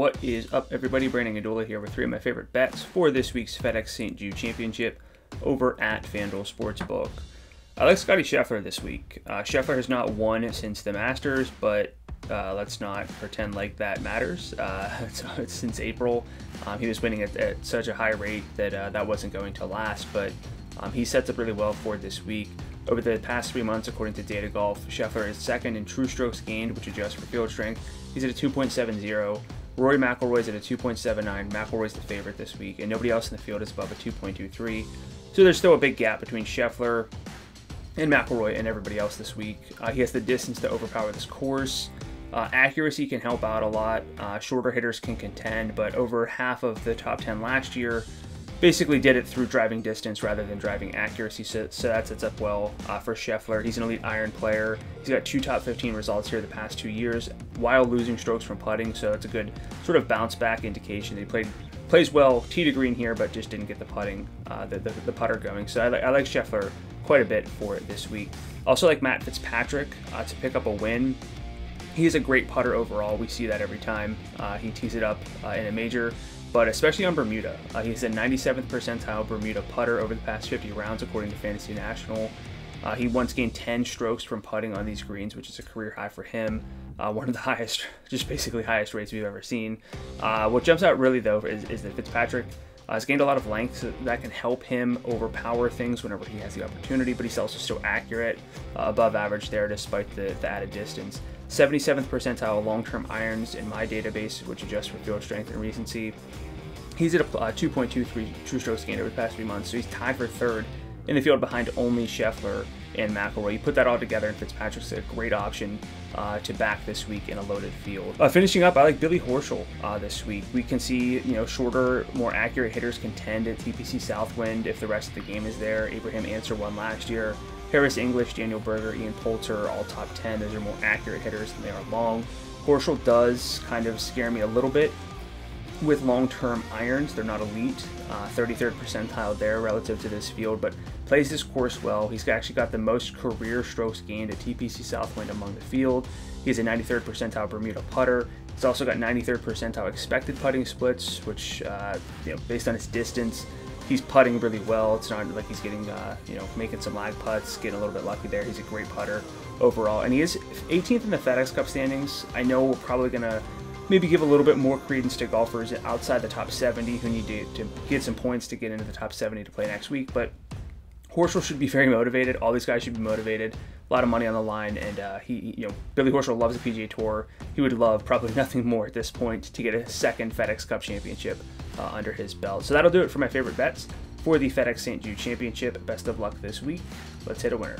What is up, everybody? Brandon Gdula here with three of my favorite bets for this week's FedEx St. Jude Championship over at FanDuel Sportsbook. I like Scottie Scheffler this week. Uh, Scheffler has not won since the Masters, but uh, let's not pretend like that matters. Uh, since April, um, he was winning at, at, such a high rate that uh, that wasn't going to last, but um, he sets up really well for this week. Over the past three months, according to Data Golf, Scheffler is second in true strokes gained, which adjusts for field strength. He's at a 2.70. Rory McIlroy's at a 2.79. McIlroy's the favorite this week, and nobody else in the field is above a 2.23. So there's still a big gap between Scheffler and McIlroy and everybody else this week. Uh, he has the distance to overpower this course. Uh, accuracy can help out a lot. Uh, shorter hitters can contend, but over half of the top 10 last year basically did it through driving distance rather than driving accuracy. So, so that sets up well uh, for Scheffler. He's an elite iron player. He's got two top 15 results here the past two years while losing strokes from putting. So it's a good sort of bounce back indication. He played plays well tee to green here, but just didn't get the putting, uh, the, the, the, putter going. So I, li- I like Scheffler quite a bit for it this week. Also like Matt Fitzpatrick uh, to pick up a win. He's a great putter overall. We see that every time uh, he tees it up uh, in a major but especially on Bermuda. Uh, he's a 97th percentile Bermuda putter over the past 50 rounds, according to Fantasy National. Uh, he once gained 10 strokes from putting on these greens, which is a career high for him. Uh, one of the highest, just basically highest rates we've ever seen. Uh, what jumps out really, though, is, is that Fitzpatrick uh, has gained a lot of length so that can help him overpower things whenever he has the opportunity, but he's also so accurate, uh, above average there despite the, the added distance. 77th percentile long-term irons in my database, which adjusts for field strength and recency. He's at a uh, 2.23 true strokes gained over the past three months, so he's tied for third in the field behind only Scheffler and McIlroy. You put that all together, and Fitzpatrick's a great option uh, to back this week in a loaded field. Uh, finishing up, I like Billy Horschel uh, this week. We can see you know shorter, more accurate hitters contend at TPC Southwind if the rest of the game is there. Abraham Ancer won last year. Harris English, Daniel Berger, Ian Poulter, all top 10. Those are more accurate hitters than they are long. Horschel does kind of scare me a little bit with long-term irons. They're not elite, uh, 33rd percentile there relative to this field, but plays this course well. He's actually got the most career strokes gained at TPC Southwind among the field. He's a 93rd percentile Bermuda putter. He's also got 93rd percentile expected putting splits, which, uh, you know, based on his distance, he's putting really well. It's not like he's getting, uh, you know, making some lag putts, getting a little bit lucky there. He's a great putter overall, and he is 18th in the FedEx Cup standings. I know we're probably gonna maybe give a little bit more credence to golfers outside the top 70 who need to, to get some points to get into the top 70 to play next week. But Horschel should be very motivated. All these guys should be motivated. A lot of money on the line, and uh, he, you know, Billy Horschel loves the PGA Tour. He would love probably nothing more at this point to get a second FedEx Cup championship uh, under his belt. So that'll do it for my favorite bets for the FedEx St. Jude Championship. Best of luck this week. Let's hit a winner.